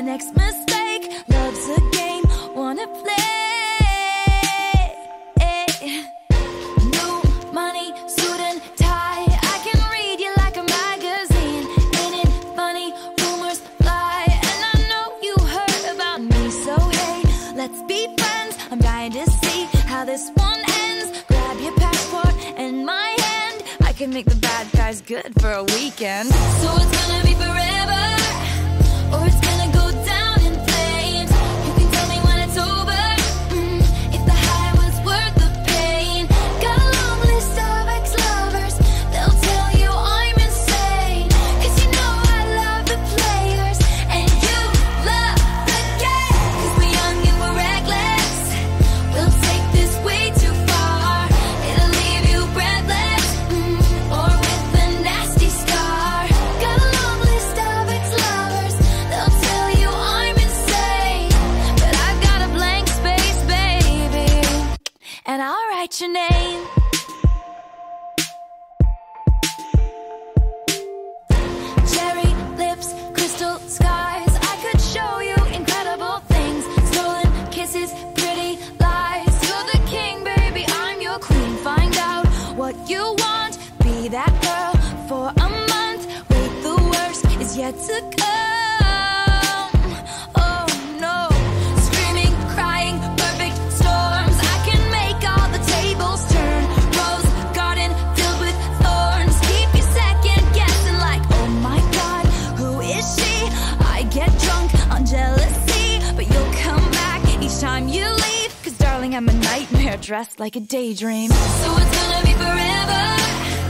my next mistake. Love's a game, wanna play. New money, suit and tie. I can read you like a magazine. Ain't it funny? Rumors fly, and I know you heard about me. So hey, let's be friends. I'm dying to see how this one ends. Grab your passport and my hand. I can make the bad guys good for a weekend. So it's gonna be forever, or it's I'm a nightmare dressed like a daydream. So it's gonna be forever,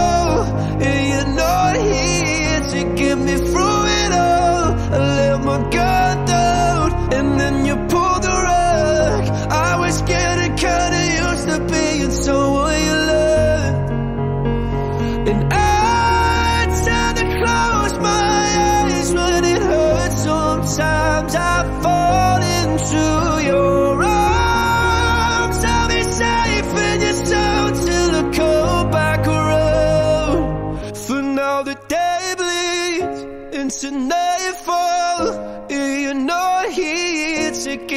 me through it all. I let my guard.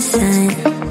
sun.